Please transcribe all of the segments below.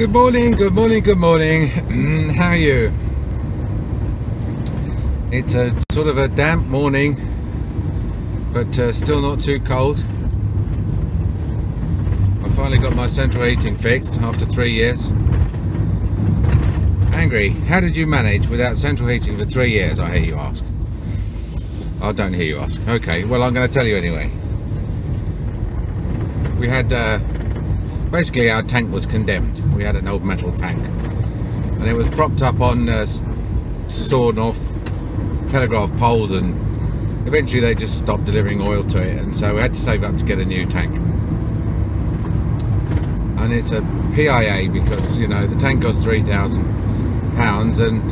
Good morning, good morning, good morning. How are you? It's a sort of a damp morning, but uh, still not too cold. I finally got my central heating fixed after three years. Angry, how did you manage without central heating for three years? I hear you ask. I don't hear you ask. Okay, well, I'm going to tell you anyway. We had uh, basically our tank was condemned. We had an old metal tank, and it was propped up on uh, sawn off telegraph poles, and eventually they just stopped delivering oil to it, and so we had to save up to get a new tank. And it's a PIA because you know the tank cost three thousand pounds, and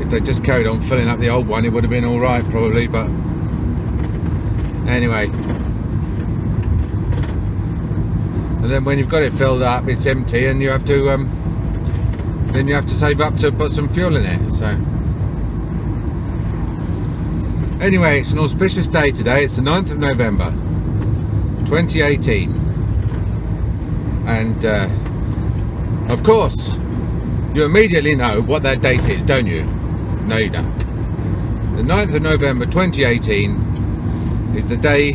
if they just carried on filling up the old one, it would have been all right probably. But anyway, and then when you've got it filled up it's empty and you have to um, then you have to save up to put some fuel in it so. Anyway it's an auspicious day today. It's the 9th of November 2018 and uh, of course you immediately know what that date is don't you? No you don't. The 9th of November 2018 is the day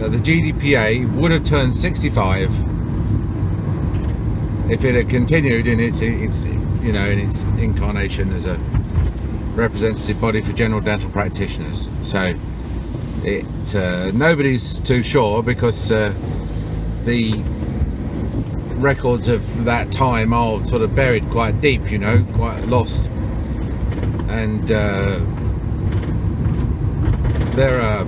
that the GDPA would have turned 65 if it had continued in its, its you know in its incarnation as a representative body for general dental practitioners. So it uh, nobody's too sure because uh, the records of that time are sort of buried quite deep you know quite lost. And uh, there are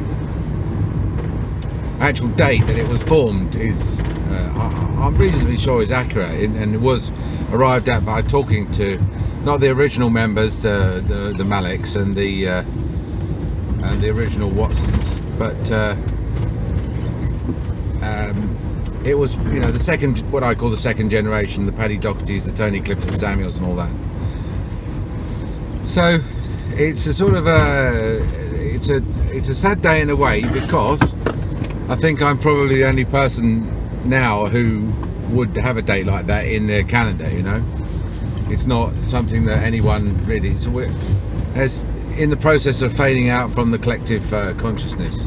actual date that it was formed is uh, I, am reasonably sure is accurate and it was arrived at by talking to not the original members uh, the, the Maliks and the uh, and the original Watsons but uh, um, it was you know the second what I call the second generation the Paddy Dohertys the Tony Clifton Samuels and all that. So it's a sort of a it's a it's a sad day in a way because I think I'm probably the only person now who would have a date like that in their calendar, you know. It's not something that anyone really, so we're as in the process of fading out from the collective uh, consciousness.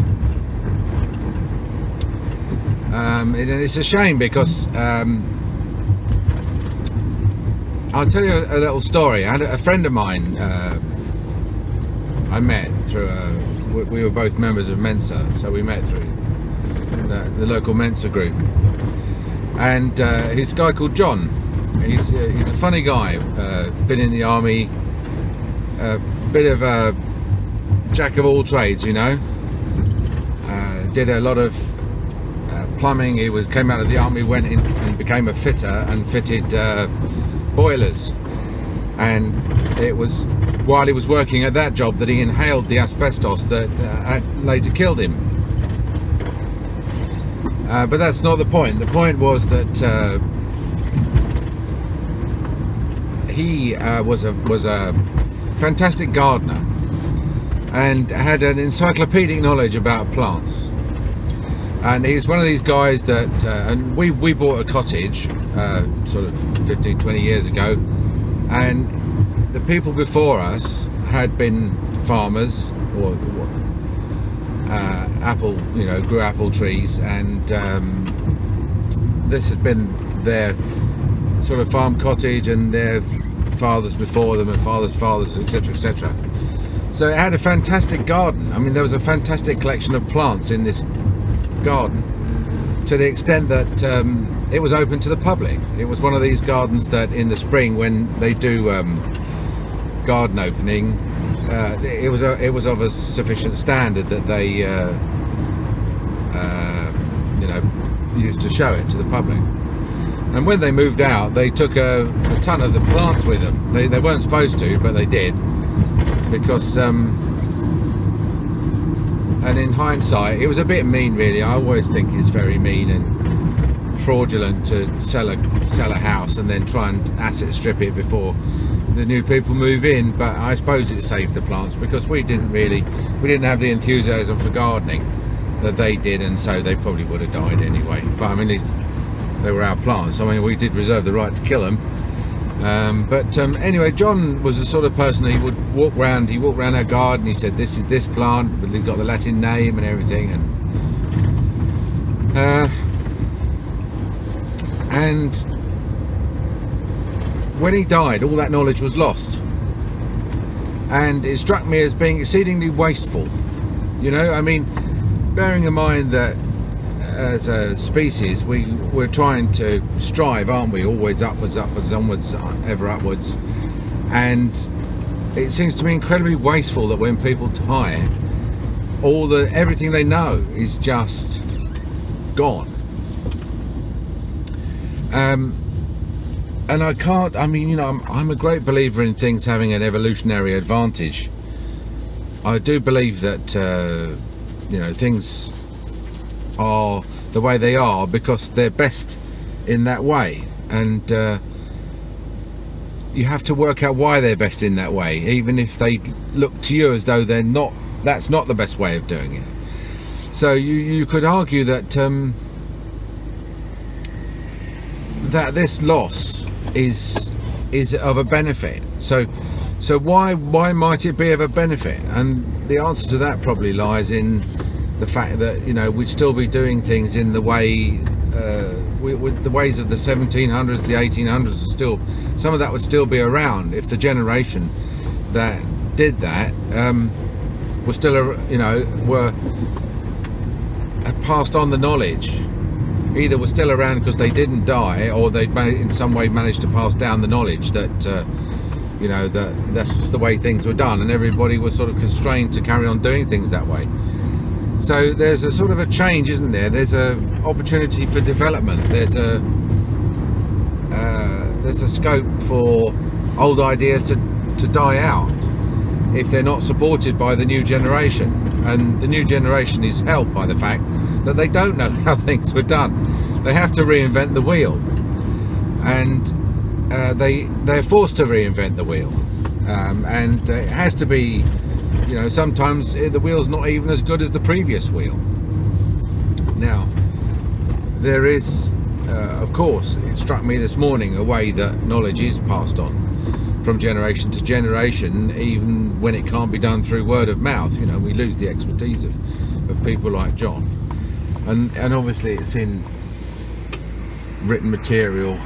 Um, and it's a shame because um, I'll tell you a, a, little story. I had a, friend of mine uh, I met through a, we were both members of Mensa, so we met through the, the local Mensa group. And uh, he's a guy called John. He's, uh, he's a funny guy, uh, been in the army, a bit of a jack of all trades, you know. Uh, did a lot of uh, plumbing. He was came out of the army, went in and became a fitter and fitted uh, boilers. And it was while he was working at that job that he inhaled the asbestos that later killed him. Uh, but that's not the point. The point was that uh, he uh, was a was a fantastic gardener and had an encyclopedic knowledge about plants. And he's one of these guys that, uh, and we, we bought a cottage uh, sort of 15, 20 years ago, and the people before us had been farmers or uh, apple, you know, grew apple trees, and um, this had been their sort of farm cottage and their fathers before them and fathers' fathers, etc., etc. So it had a fantastic garden. I mean, there was a fantastic collection of plants in this garden to the extent that um, it was open to the public. It was one of these gardens that in the spring when they do um, garden opening, uh, it was a, it was of a sufficient standard that they uh, uh, you know used to show it to the public. And when they moved out, they took a, a ton of the plants with them. They, they weren't supposed to, but they did because. Um, and in hindsight, it was a bit mean, really. I always think it's very mean and fraudulent to sell a sell a house and then try and asset strip it before the new people move in but I suppose it saved the plants because we didn't really we didn't have the enthusiasm for gardening that they did and so they probably would have died anyway but I mean they, they were our plants I mean we did reserve the right to kill them Um, but um, anyway, John was the sort of person he would walk around. He walked around our garden. He said, "This is this plant," but he got the Latin name and everything. And uh, and when he died, all that knowledge was lost, and it struck me as being exceedingly wasteful. You know, I mean, bearing in mind that as a species, we we're trying to strive, aren't we? Always upwards, upwards, onwards, ever upwards. And it seems to me incredibly wasteful that when people die, all the everything they know is just gone. Um, and I can't. I mean, you know, I'm, I'm a great believer in things having an evolutionary advantage. I do believe that uh, you know things are the way they are because they're best in that way and uh, you have to work out why they're best in that way even if they look to you as though they're not that's not the best way of doing it so you you could argue that um, that this loss is is of a benefit. So so why why might it be of a benefit? And the answer to that probably lies in the fact that you know we'd still be doing things in the way uh, we, the ways of the 1700s, the 1800s, are still some of that would still be around if the generation that did that um, was still you know were passed on the knowledge either were still around because they didn't die or they'd in some way managed to pass down the knowledge that uh, you know that that's just the way things were done and everybody was sort of constrained to carry on doing things that way so there's a sort of a change, isn't there? There's a opportunity for development. There's a uh, there's a scope for old ideas to, to die out if they're not supported by the new generation. And the new generation is helped by the fact that they don't know how things were done. They have to reinvent the wheel, and uh, they they're forced to reinvent the wheel, um, and uh, it has to be you know sometimes the wheel's not even as good as the previous wheel. Now there is uh, of course it struck me this morning a way that knowledge is passed on from generation to generation even when it can't be done through word of mouth. You know we lose the expertise of, of people like John. And and obviously it's in written material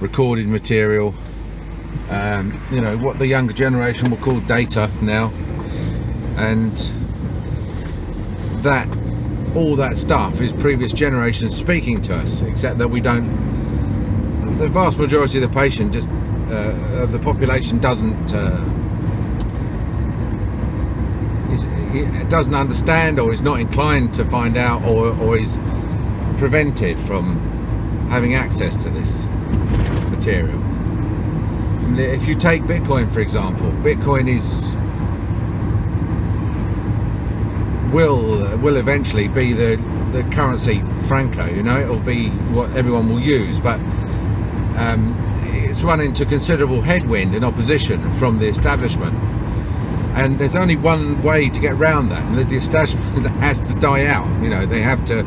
recorded material. Um, you know what the younger generation will call data now. And that all that stuff is previous generations speaking to us except that we don't the vast majority of the patient just uh, of the population doesn't uh, is, doesn't understand or is not inclined to find out or, or is prevented from having access to this material. If you take Bitcoin for example Bitcoin is will will eventually be the the currency franco you know it'll be what everyone will use but um, it's run into considerable headwind and opposition from the establishment and there's only one way to get around that and the establishment has to die out you know they have to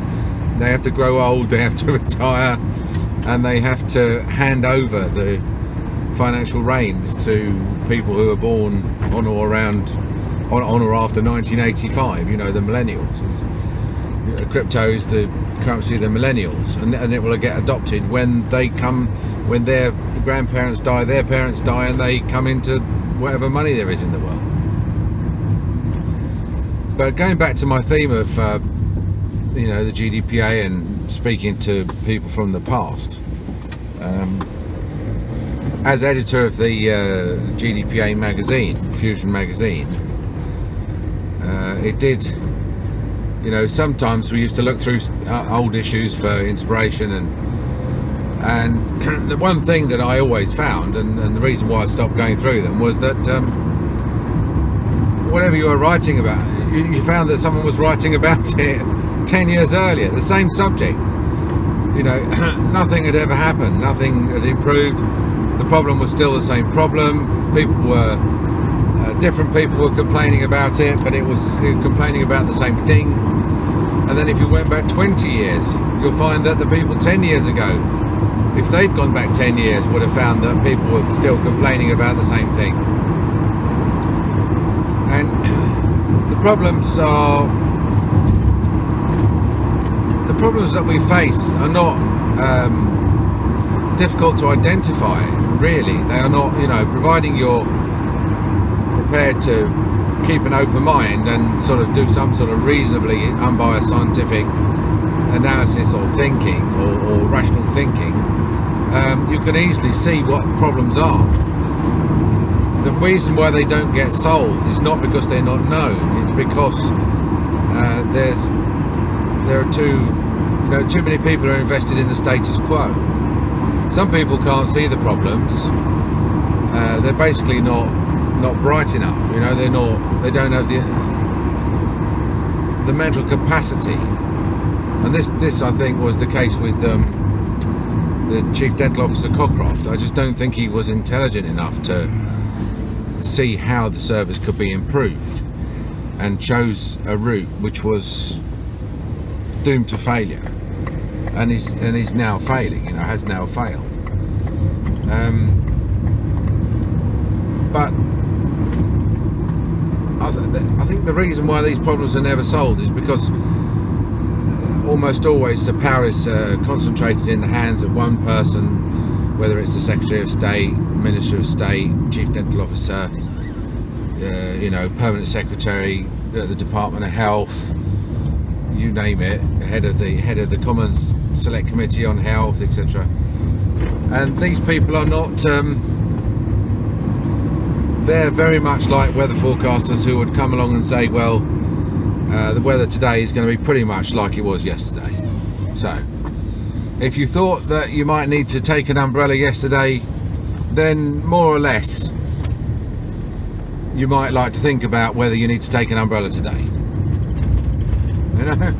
they have to grow old they have to retire and they have to hand over the financial reins to people who are born on or around on, on or after 1985, you know, the millennials. It's, crypto is the currency of the millennials, and, and it will get adopted when they come, when their grandparents die, their parents die, and they come into whatever money there is in the world. But going back to my theme of, uh, you know, the GDPA and speaking to people from the past, um, as editor of the uh, GDPA magazine, Fusion magazine, uh, it did you know sometimes we used to look through uh, old issues for inspiration and and the one thing that I always found and, and, the reason why I stopped going through them was that um, whatever you were writing about you, you, found that someone was writing about it 10 years earlier the same subject. You know nothing had ever happened nothing had improved. The problem was still the same problem. People were different people were complaining about it, but it was complaining about the same thing. And then if you went back 20 years, you'll find that the people 10 years ago if they'd gone back 10 years, would have found that people were still complaining about the same thing. And the problems are the problems that we face are not um, difficult to identify. Really, they are not. You know, providing you're prepared to keep an open mind and sort of do some sort of reasonably unbiased scientific analysis or thinking or, or rational thinking, um, you can easily see what problems are. The reason why they don't get solved is not because they're not known. It's because uh, there's there are too you know too many people are invested in the status quo. Some people can't see the problems. Uh, they're basically not not bright enough. You know, they're not. They don't have the the mental capacity. And this this I think was the case with um, the chief dental officer Cockcroft. I just don't think he was intelligent enough to see how the service could be improved, and chose a route which was doomed to failure, and he's and he's now failing. You know, has now failed. Um, but I, th- I the reason why these problems are never solved is because uh, almost always the power is uh, concentrated in the hands of one person, whether it's the Secretary of State, Minister of State, Chief Dental Officer, uh, you know, Permanent Secretary, the, the Department of Health, you name it, head of the head of the Commons Select Committee on Health, etc. And these people are not. Um, they're very much like weather forecasters who would come along and say, well, uh, the weather today is going to be pretty much like it was yesterday. So, if you thought that you might need to take an umbrella yesterday, then more or less you might like to think about whether you need to take an umbrella today. You know?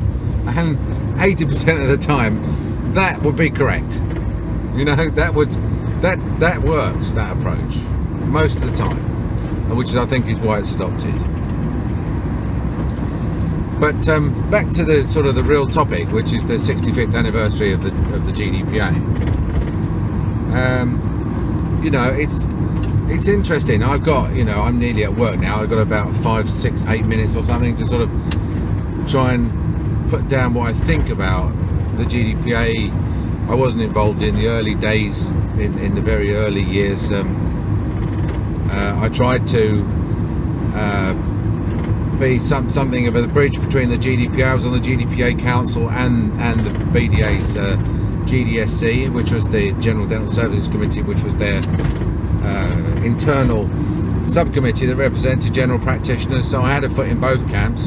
And 80% of the time, that would be correct. You know, that would that that works, that approach, most of the time which is, I think is why it's adopted. But um, back to the sort of the real topic, which is the 65th anniversary of the of the GDPA. Um, you know, it's it's interesting. I've got you know I'm nearly at work now. I've got about five, six, eight minutes or something to sort of try and put down what I think about the GDPA. I wasn't involved in the early days, in, in the very early years. Um, uh, I tried to uh, be some, something of a bridge between the GDPA. I was on the GDPA Council and and the BDA's uh, GDSC, which was the General Dental Services Committee, which was their uh, internal subcommittee that represented general practitioners. So I had a foot in both camps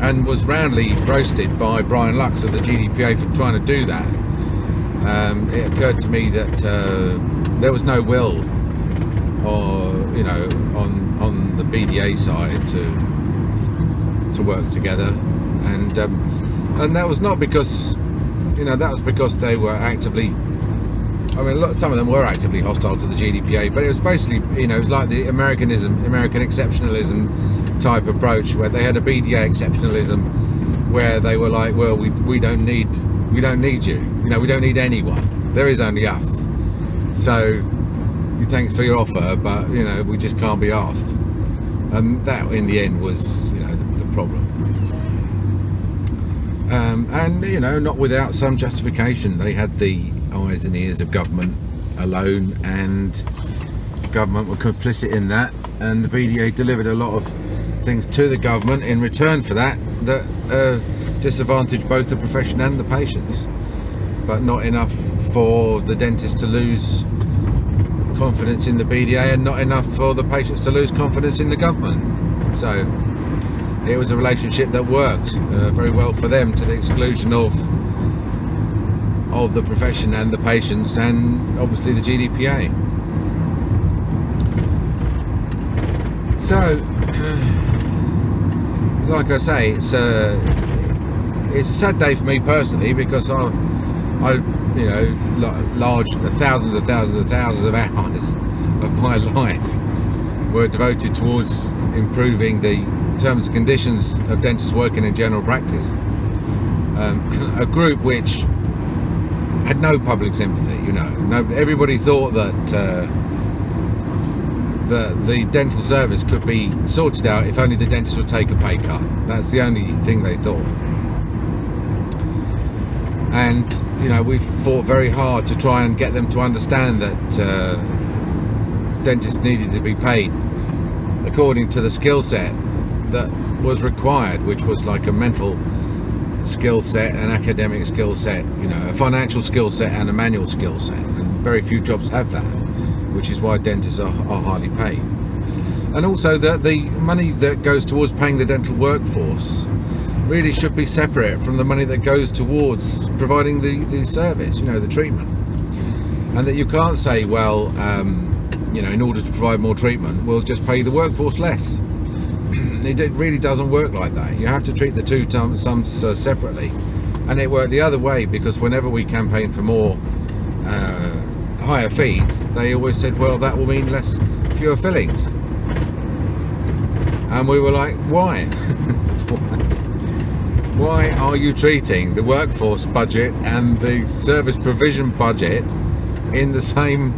and was roundly roasted by Brian Lux of the GDPA for trying to do that. Um, it occurred to me that uh, there was no will or you know on on the BDA side to to work together. And um, and that was not because you know that was because they were actively I mean look, some of them were actively hostile to the GDPA but it was basically you know it was like the Americanism American exceptionalism type approach where they had a BDA exceptionalism where they were like well we, we don't need we don't need you. You know we don't need anyone. There is only us. So thanks for your offer, but you know we just can't be asked. And that, in the end, was you know the, the problem. Um, and you know, not without some justification. They had the eyes and ears of government alone, and government were complicit in that. And the BDA delivered a lot of things to the government in return for that that uh, disadvantaged both the profession and the patients, but not enough for the dentist to lose confidence in the BDA and not enough for the patients to lose confidence in the government. So it was a relationship that worked uh, very well for them to the exclusion of of the profession and the patients and obviously the GDPA. So, like I say, it's a it's a sad day for me personally because I I you know, large thousands and thousands and thousands of hours of my life were devoted towards improving the terms and conditions of dentists working in general practice. Um, a group which had no public sympathy. You know, no, everybody thought that uh, the the dental service could be sorted out if only the dentist would take a pay cut. That's the only thing they thought. And you know, we've fought very hard to try and get them to understand that uh, dentists needed to be paid according to the skill set that was required, which was like a mental skill set, an academic skill set, you know, a financial skill set, and a manual skill set. And very few jobs have that, which is why dentists are, are highly paid. And also that the money that goes towards paying the dental workforce really should be separate from the money that goes towards providing the, the service, you know, the treatment. And that you can't say, well, um, you know, in order to provide more treatment, we'll just pay the workforce less. it really doesn't work like that. You have to treat the two sums uh, separately. And it worked the other way because whenever we campaign for more uh, higher fees, they always said, well, that will mean less, fewer fillings. And we were like, why? why are you treating the workforce budget and the service provision budget in the same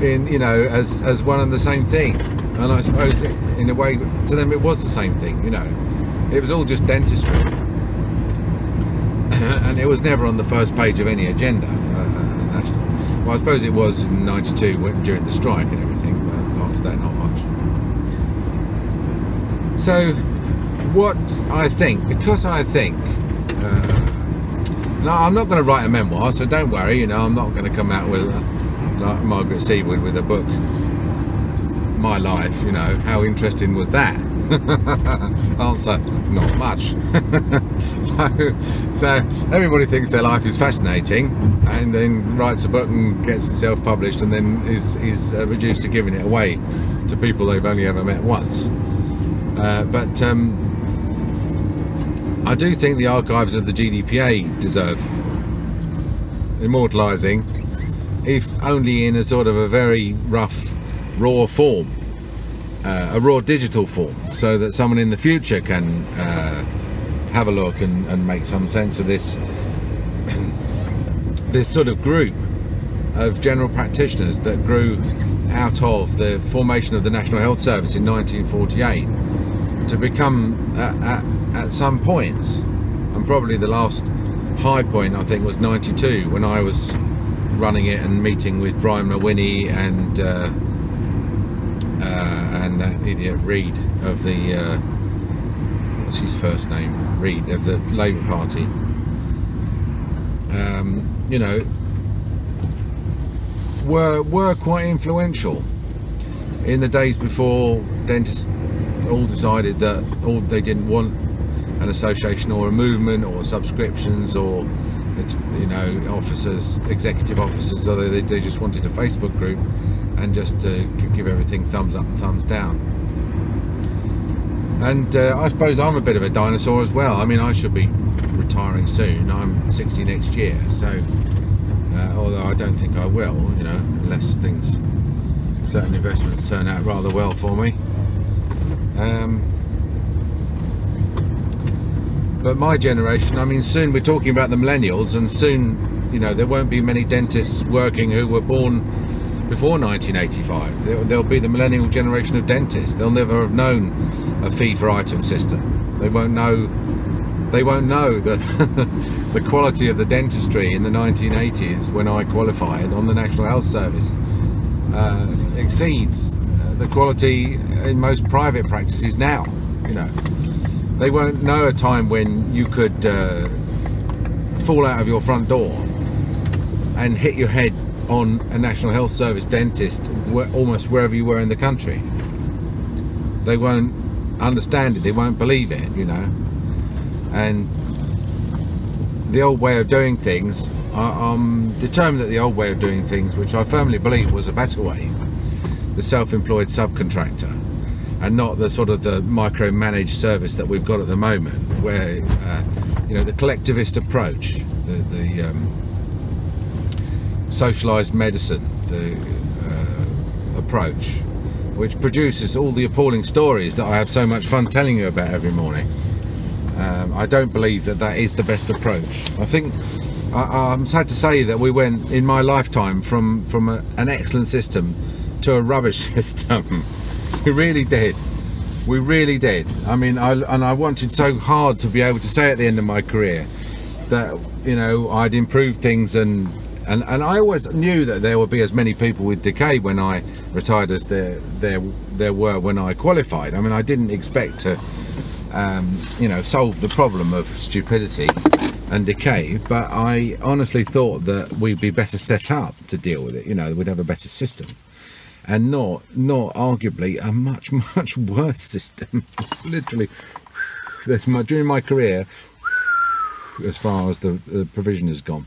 in you know as as one and the same thing? And I suppose in a way to them it was the same thing you know. It was all just dentistry. And it was never on the first page of any agenda. Uh, well I suppose it was in 92 during the strike and everything but after that not much. So what I think because I think uh, no, I'm not going to write a memoir, so don't worry. You know, I'm not going to come out with like Margaret Seward with a book, My Life, you know, how interesting was that? Answer, not much. so everybody thinks their life is fascinating and then writes a book and gets itself published and then is, is uh, reduced to giving it away to people they've only ever met once. Uh, but um, I do think the archives of the GDPA deserve immortalising if only in a sort of a very rough, raw form, uh, a raw digital form, so that someone in the future can uh, have a look and, and, make some sense of this this sort of group of general practitioners that grew out of the formation of the National Health Service in 1948 to become at, at, at some points and probably the last high point I think was 92 when I was running it and meeting with Brian Mawhinney and uh, uh, and that idiot Reid of the uh, what's his first name? Reid of the Labour Party. Um, you know were were quite influential in the days before dentists all decided that all they didn't want an association or a movement or subscriptions or you know, officers, executive officers, although they, they just wanted a Facebook group and just to give everything thumbs up and thumbs down. And uh, I suppose I'm a bit of a dinosaur as well. I mean, I should be retiring soon. I'm 60 next year, so uh, although I don't think I will, you know, unless things, certain investments turn out rather well for me. Um, but my generation, I mean, soon we're talking about the millennials, and soon, you know, there won't be many dentists working who were born before 1985. There'll be the millennial generation of dentists. They'll never have known a fee for item system. They won't know. They won't know that the quality of the dentistry in the 1980s, when I qualified on the National Health Service, uh, exceeds uh, the quality in most private practices now. You know. They won't know a time when you could uh, fall out of your front door and hit your head on a National Health Service dentist almost wherever you were in the country. They won't understand it, they won't believe it, you know. And the old way of doing things, I'm determined that the old way of doing things, which I firmly believe was a better way, the self-employed subcontractor, and not the sort of the micromanaged service that we've got at the moment, where uh, you know the collectivist approach, the, the um, socialised medicine, the uh, approach, which produces all the appalling stories that I have so much fun telling you about every morning. Um, I don't believe that that is the best approach. I think I, I'm sad to say that we went in my lifetime from from a, an excellent system to a rubbish system. We really did. We really did. I mean, I and I wanted so hard to be able to say at the end of my career that you know I'd improve things and and and I always knew that there would be as many people with decay when I retired as there there there were when I qualified. I mean, I didn't expect to um, you know solve the problem of stupidity and decay, but I honestly thought that we'd be better set up to deal with it. You know, we'd have a better system. And not, not arguably a much, much worse system. Literally, that's my during my career, as far as the, the provision has gone.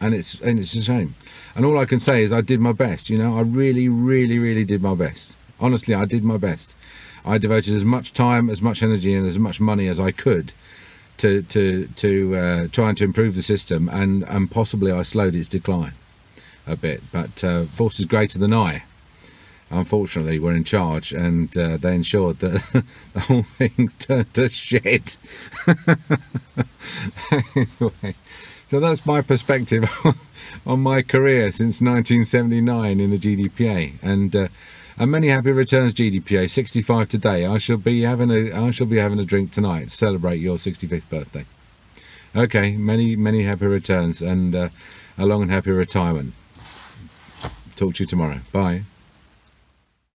And it's and it's a shame. And all i can say is i did my best you know? I really really really did my best. Honestly i did my best. I devoted as much time as much energy and as much money as i could to to to uh, trying to improve the system and and possibly i slowed its decline a bit. But uh, forces greater than i unfortunately we were in charge and uh, they ensured that the whole thing turned to shit anyway so that's my perspective on my career since 1979 in the GDPA, and uh, and many happy returns GDPA. 65 today. I shall be having a I shall be having a drink tonight to celebrate your 65th birthday. Okay, many many happy returns and uh, a long and happy retirement. Talk to you tomorrow. Bye.